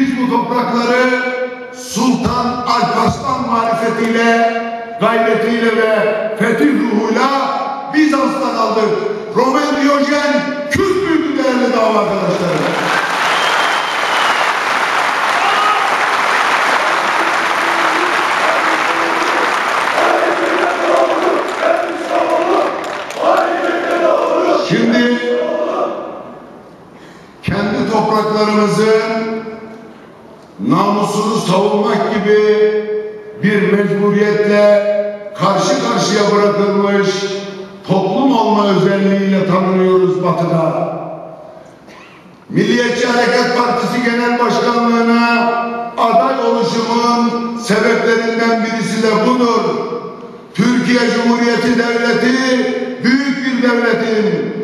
Biz bu toprakları Sultan Alparslan marifetiyle, gayretiyle ve fetih ruhuyla Bizans'tan aldık. Roman Diyojen Kürt büyüdü değerli dava arkadaşlarım. Şimdi kendi topraklarımızın namusunu savunmak gibi bir mecburiyetle karşı karşıya bırakılmış toplum olma özelliğiyle tanınıyoruz Batı'da. Milliyetçi Hareket Partisi Genel Başkanlığı'na aday oluşumun sebeplerinden birisi de budur. Türkiye Cumhuriyeti Devleti büyük bir devletin,